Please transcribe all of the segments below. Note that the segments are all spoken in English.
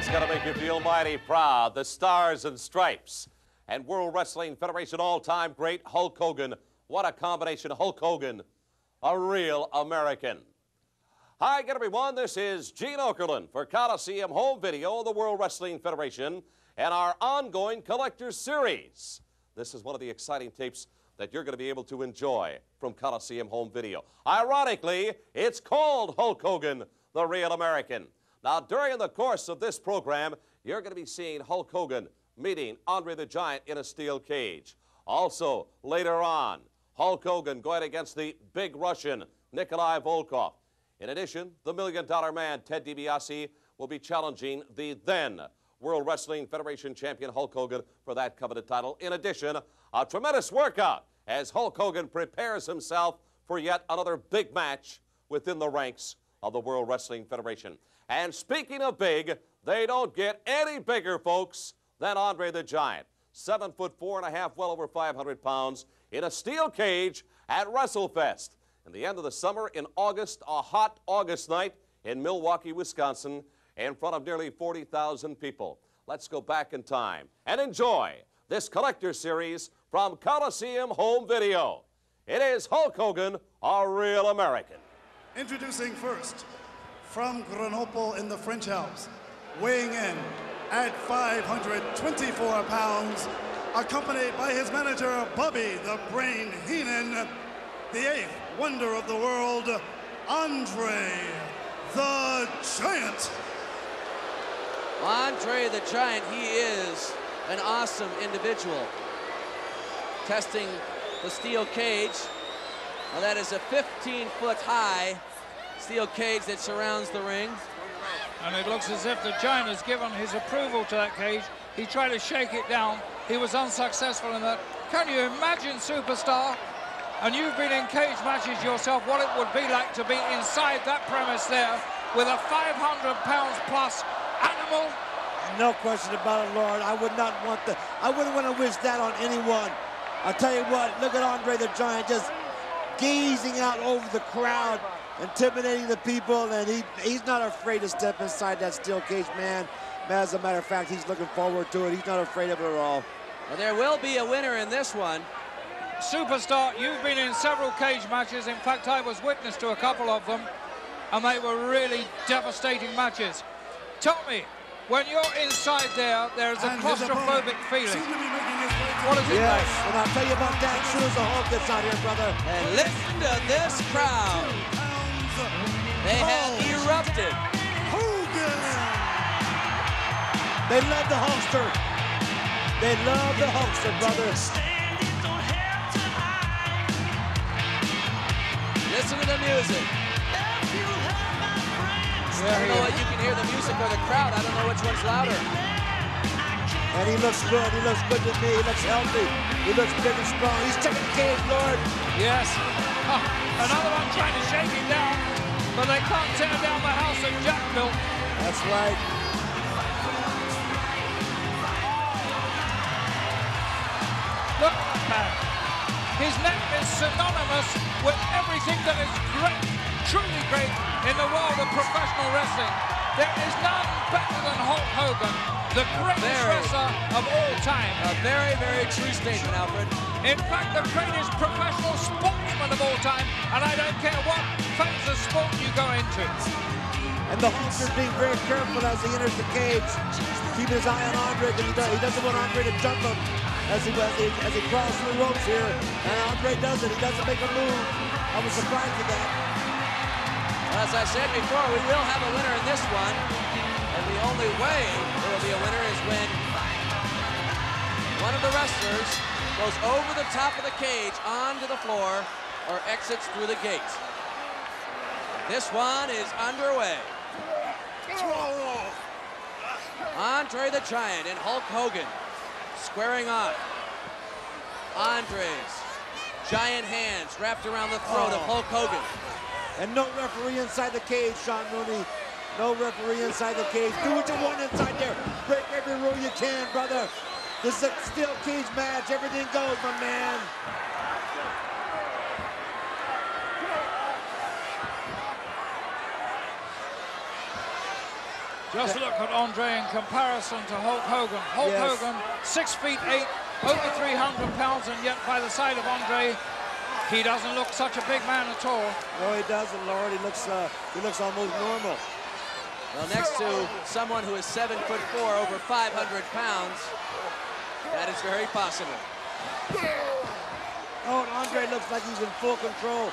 that's going to make you feel mighty proud. The Stars and Stripes and World Wrestling Federation all-time great Hulk Hogan. What a combination, Hulk Hogan, a real American. Hi again, everyone. This is Gene Okerlund for Coliseum Home Video the World Wrestling Federation and our ongoing Collector's Series. This is one of the exciting tapes that you're going to be able to enjoy from Coliseum Home Video. Ironically, it's called Hulk Hogan, the Real American. Now, during the course of this program, you're going to be seeing Hulk Hogan meeting Andre the Giant in a steel cage. Also, later on, Hulk Hogan going against the big Russian, Nikolai Volkov. In addition, the Million Dollar Man, Ted DiBiase, will be challenging the then World Wrestling Federation champion Hulk Hogan for that coveted title. In addition, a tremendous workout as Hulk Hogan prepares himself for yet another big match within the ranks of the World Wrestling Federation. And speaking of big, they don't get any bigger, folks, than Andre the Giant. Seven foot four and a half, well over 500 pounds, in a steel cage at WrestleFest. In the end of the summer, in August, a hot August night in Milwaukee, Wisconsin, in front of nearly 40,000 people. Let's go back in time and enjoy this collector series from Coliseum Home Video. It is Hulk Hogan, a real American. Introducing first, from Grenoble in the French Alps, weighing in at 524 pounds, accompanied by his manager, Bobby the Brain Heenan, the eighth wonder of the world, Andre the Giant. Andre the Giant, he is an awesome individual. Testing the steel cage. Now that is a 15 foot high steel cage that surrounds the ring. And it looks as if the Giant has given his approval to that cage. He tried to shake it down. He was unsuccessful in that. Can you imagine, Superstar? And you've been in cage matches yourself, what it would be like to be inside that premise there with a 500 pounds plus animal. No question about it, Lord. I would not want the. I wouldn't want to wish that on anyone. I'll tell you what. Look at Andre the Giant just gazing out over the crowd, intimidating the people, and he he's not afraid to step inside that steel cage, man. As a matter of fact, he's looking forward to it. He's not afraid of it at all. Well, there will be a winner in this one. Superstar, you've been in several cage matches. In fact, I was witness to a couple of them, and they were really devastating matches. Tell me, when you're inside there, there is a And claustrophobic feeling. seems to be making his way What is it Yes, like? and I'll tell you about that. True as a Hulk that's out here, brother. And listen to this crowd. They have Hulk oh. erupted. Hogan. They love the Hulkster. They love the Hulkster, brother. stand. It don't have to hide. Listen to the music. You hurt my friends, I don't know what you can hear the music or the crowd. I don't know which one's louder. And he looks good. He looks good to me. He looks healthy. He looks big and strong. He's taking the cage, Lord. Yes. Oh, another one trying to shake him down, but they can't tear down the house that Jack. That's right. Look at that man. His name is synonymous with everything that is great, truly great in the world of professional wrestling. There is none better than Hulk Hogan, the greatest Very. wrestler of all time. A very, very true statement, Alfred. In fact, the greatest professional sportsman of all time, and I don't care what phase of sport you go into. And the Hulkster's being very careful as he enters the cage. Keeping his eye on Andre because he, does, he doesn't want Andre to jump him as he, as he, as he crawls through the ropes here. And Andre does it. He doesn't make a move. I was surprised at that. As I said before, we will have a winner in this one. And the only way there will be a winner is when one of the wrestlers goes over the top of the cage onto the floor or exits through the gate. This one is underway. Andre the Giant and Hulk Hogan squaring off. Andre's giant hands wrapped around the throat of oh. Hulk Hogan. And no referee inside the cage, Sean Mooney. No referee inside the cage. Do what you want inside there. Break every rule you can, brother. This is a steel cage match. Everything goes, my man. Just look at Andre in comparison to Hulk Hogan. Hulk Yes. Hogan, six feet eight, over 300 pounds, and yet by the side of Andre, he doesn't look such a big man at all. No, he doesn't, Lord. He looks, uh, he looks almost normal. Well, next to someone who is seven foot four, over 500 pounds, that is very possible. Oh, and Andre looks like he's in full control.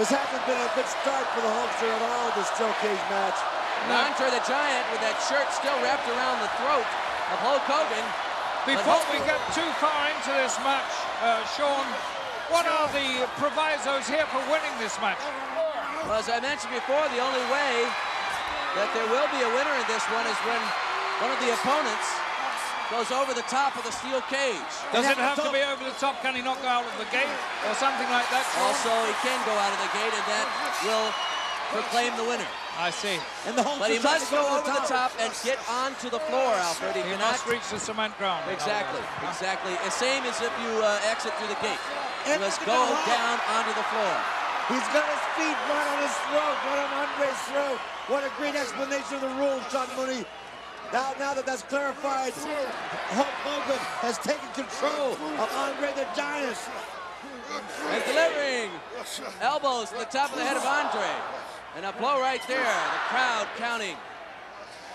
This hasn't been a good start for the Hulkster at all, this steel cage match. And Andre the Giant with that shirt still wrapped around the throat of Hulk Hogan. Before we get too far into this match, uh, Sean, what are the provisos here for winning this match? Well, as I mentioned before, the only way that there will be a winner in this one is when one of the opponents goes over the top of the steel cage. Does it have to be over the top? Can he not go out of the gate or something like that? Also, he can go out of the gate, and that will proclaim the winner. I see. And the Hulkster But he must go over the top and get onto the floor, Alfred. He He cannot must reach the cement ground. in Exactly, words. exactly. The same as if you uh, exit through the gate. And must go down onto the floor. He's got his feet right on his throat, right on Andre's throat. What a great explanation of the rules, Sean Mooney. Now, now that that's clarified, Hulk Hogan has taken control of Andre the Giant. And delivering elbows to the top of the head of Andre. And a blow right there. The crowd counting.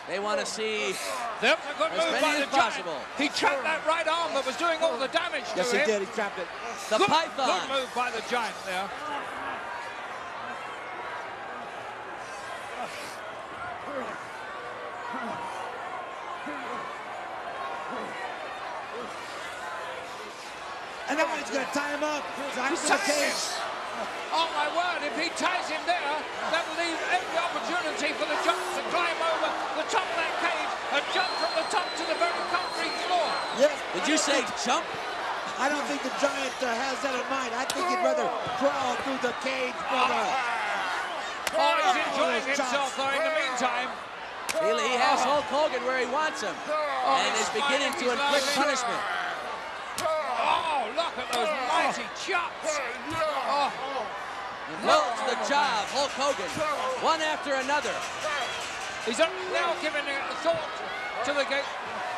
They want to see. That was a good As move many by as the giant. possible. He trapped that right arm that was doing all the damage Yes, to he him. did. He trapped it. The good, Python. Good move by the giant there. And now he's going to tie him up. He's to the tying him. cage. Oh my word, if he ties him there, that will leave every opportunity for the giant to climb over the top of that cage and jump from the top to the very concrete floor. Yes. Did I you don't say jump? I don't think the Giant uh, has that in mind. I think he'd rather crawl through the cage, brother. Oh, he's enjoying those himself though in the meantime. He, he has Hulk Hogan where he wants him. Oh, And is beginning to inflict punishment. Oh, look at those mighty chops. Oh, And to the job, Hulk Hogan. One after another. he's up now giving a thought to the gate.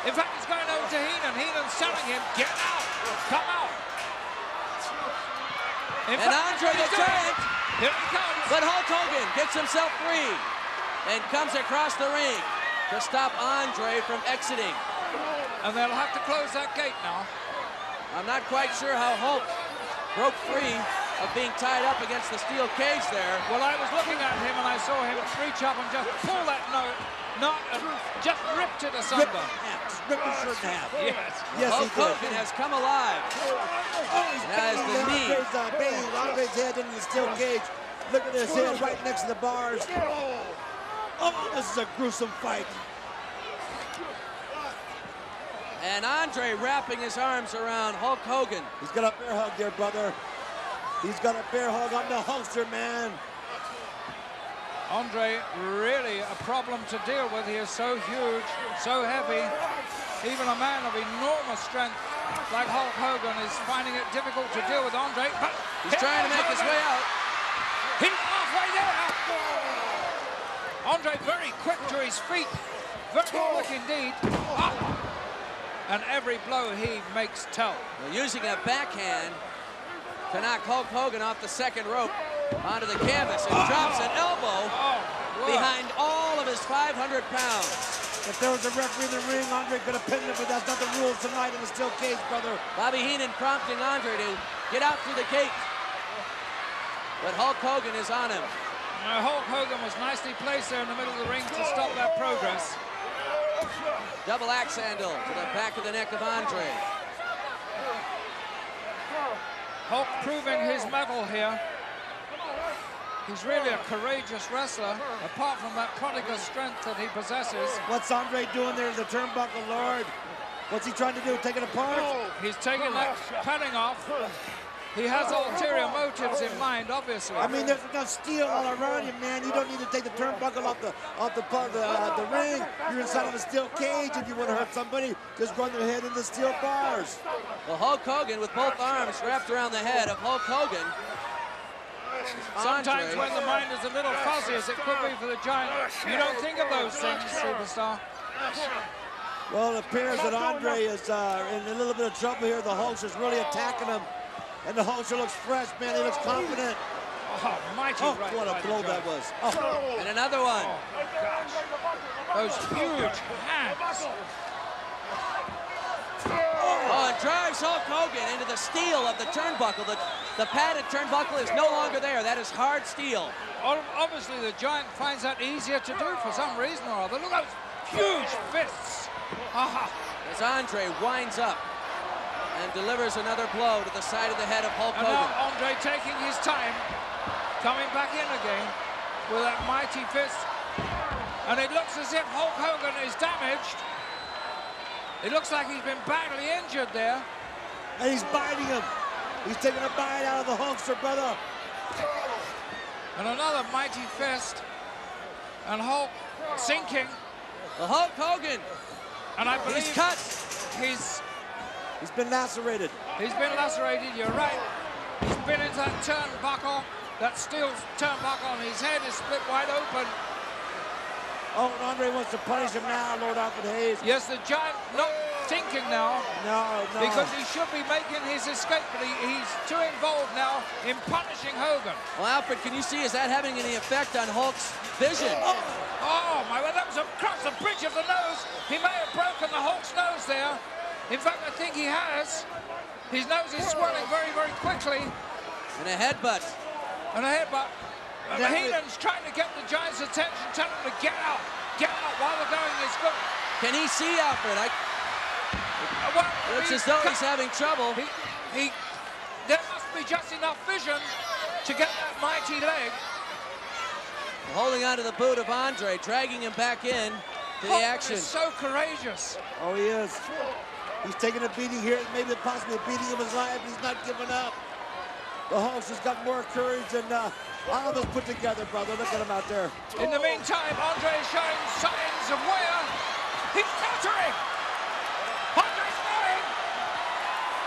In fact, he's going over to Heenan. Heenan's telling him, get out, come out. In And fact, Andre the Giant. Here he comes. But Hulk Hogan gets himself free and comes across the ring to stop Andre from exiting. And they'll have to close that gate now. I'm not quite sure how Hulk broke free of being tied up against the steel cage there. Well, I was looking at him and I saw him reach up and just pull that note, knot and just ripped it Rip, asunder. half. Rip his shirt in half. Yes. Yes, he Hulk. Hogan has come alive. Oh, he's That is banging the knee. Andre's, uh, banging Andre's head into the steel cage. Look at his head right next to the bars. Oh, this is a gruesome fight. And Andre wrapping his arms around Hulk Hogan. He's got a bear hug there, brother. He's got a bear hug. I'm the Hulkster, man. Andre, really a problem to deal with. He is so huge, so heavy. Even a man of enormous strength like Hulk Hogan is finding it difficult to deal with Andre. But He's trying to make his way out. He's halfway there. Andre very quick to his feet. Very quick indeed. Up. And every blow he makes tell. Well, using a backhand to knock Hulk Hogan off the second rope onto the canvas and drops an elbow behind all of his 500 pounds. If there was a referee in the ring, Andre could have pinned him, but that's not the rules tonight in the steel cage, brother. Bobby Heenan prompting Andre to get out through the gate. But Hulk Hogan is on him. Now, Hulk Hogan was nicely placed there in the middle of the ring to stop that progress. Double axe handle to the back of the neck of Andre. Hulk proving his mettle here. He's really a courageous wrestler, apart from that prodigal strength that he possesses. What's Andre doing there in the turnbuckle, Lord? What's he trying to do? Take it apart? He's taking that padding off. He has ulterior motives in mind, obviously. I mean, there's enough steel all around you, man. You don't need to take the turnbuckle off the off the the, uh, the ring. You're inside of a steel cage. If you want to hurt somebody, just run their head into the steel bars. Well, Hulk Hogan with both arms wrapped around the head of Hulk Hogan. Sometimes Andre. when the mind is a little fuzzy, as it could be for the Giant, you don't think of those things, superstar. Well, it appears that Andre is uh, in a little bit of trouble here. The Hulkster is really attacking him. And the Hulkster looks fresh, man. He looks confident. Oh, mighty Oh, right what a blow that was. Oh, oh, And another one. Oh, those huge hands. Oh, and drives Hulk Hogan into the steel of the turnbuckle. The, the padded turnbuckle is no longer there. That is hard steel. Obviously, the Giant finds that easier to do for some reason or other. Look at those huge fists. Aha. As Andre winds up and delivers another blow to the side of the head of Hulk And Hogan. now Andre taking his time, coming back in again with that mighty fist. And it looks as if Hulk Hogan is damaged. It looks like he's been badly injured there. and he's biting him. He's taking a bite out of the Hulkster, brother. And another mighty fist. And Hulk sinking. Well, Hulk Hogan, And I believe he's cut. he's He's been lacerated. He's been lacerated, you're right. He's been into that turnbuckle, that steel turnbuckle, and his head is split wide open. Oh, and Andre wants to punish him now, Lord Alfred Hayes. Yes, the giant not thinking now No, no. because he should be making his escape, but he, he's too involved now in punishing Hogan. Well, Alfred, can you see, is that having any effect on Hulk's vision? Oh, oh my, well, that was across the bridge of the nose. He may have broken the Hulk's nose there. In fact, I think he has. His nose is swelling very, very quickly. And a headbutt. And a headbutt. And That Heenan's trying to get the Giants' attention, telling them to get out, get out while the going is good. Can he see Alfred? I, Uh, Well, looks as though he's having trouble. He, he, there must be just enough vision to get that mighty leg. Holding onto the boot of Andre, dragging him back in to the Hogan action. is so courageous. Oh, he is. He's taking a beating here, maybe possibly a beating of his life. He's not giving up. The Hulkster's got more courage than uh, all of us put together, brother. Look at him out there. In the meantime, Andre is showing signs of wear. he's countering. Andre's going.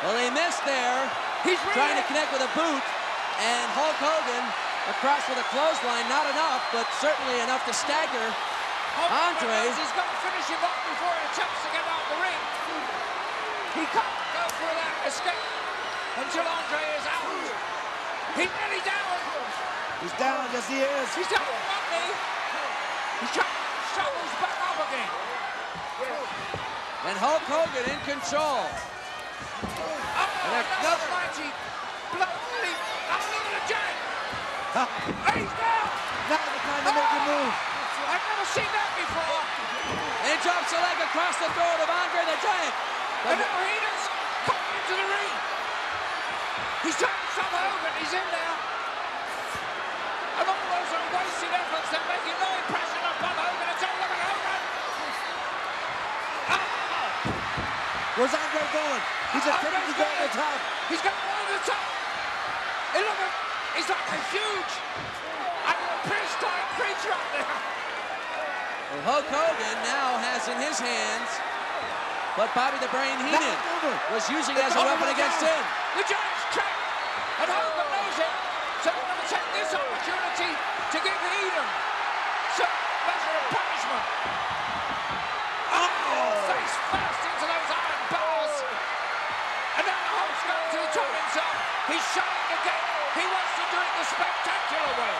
Well, he missed there, He's trying to connect with a boot, and Hulk Hogan across with a clothesline. Not enough, but certainly enough to stagger. Andre. knows He's got to finish him off before he attempts to get out the ring. He can't go for that escape until Andre is out. He's nearly down. He's down. Yes, he is. He's down on one knee. He's trying to shovels back up again. And Hulk Hogan in control. Oh, And another another- mighty blow. I'm leaving a giant. Ha. He's down. Now's the time to make your oh, move. I've never seen that before. And he drops a leg across the throat of Andre the Giant. And now Heenan's coming into the ring. He's trying to shove Hogan. He's in there. And all those are wasted efforts. They're making no impression upon Hogan at all. Look at Hogan. Ah! Where's Andre going? He's attempting to go to the top. He's going over the top. And look at, he's like a huge, I mean, a Prince-type creature out there. Well, Hulk Hogan now has in his hands what Bobby the Brain Heenan Now it's over. was using It's as a weapon against count. him. The Giants track, and Hogan knows it. So they're going to take this opportunity to give Heenan some measure of punishment. Oh, oh! Face first into those iron bars. And now Hulk's going to the top himself. He's showing again. He wants to do it the spectacular way.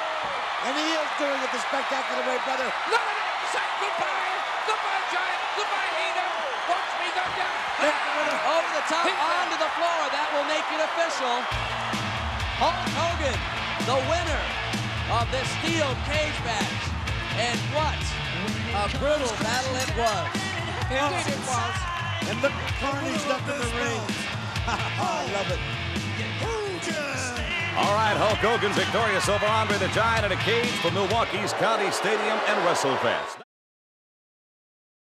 And he is doing it the spectacular way, brother. Look at him say goodbye. Goodbye, Giant. Goodbye, Heenan. Watch me go down. Over the onto the floor. That will make it official. Hulk Hogan, the winner of this steel cage match. And what a brutal battle it was. Indeed it was. And look at Carney's left in the ring. I love it. All right, Hulk Hogan victorious over Andre the Giant in a cage from Milwaukee's County Stadium and WrestleFest.